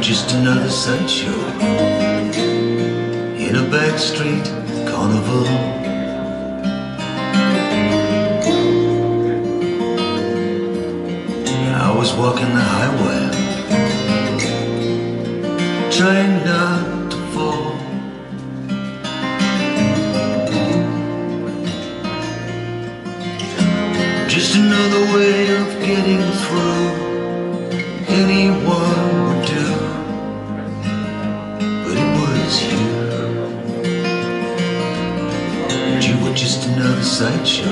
just another sideshow in a backstreet carnival. I was walking the highway, trying not to fall. Just another way of getting just another sideshow.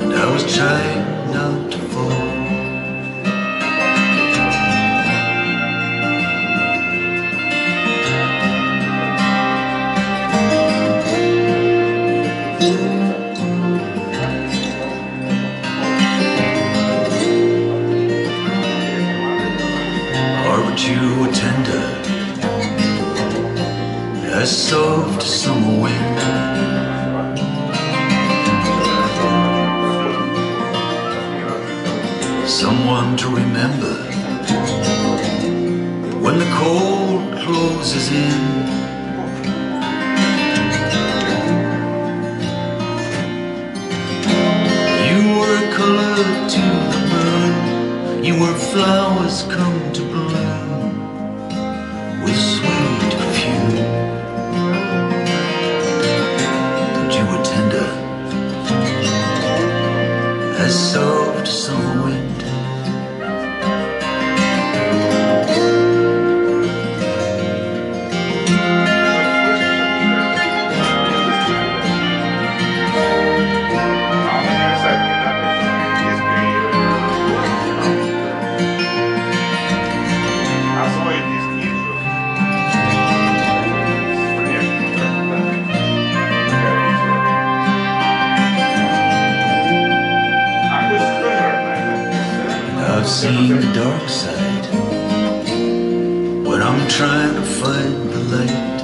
And I was trying not to fall. Or but you tender as soft summer wind. Someone to remember when the cold closes in. You were a color to the moon. You were flowers come soft summer wind. I've seen the dark side when I'm trying to find the light.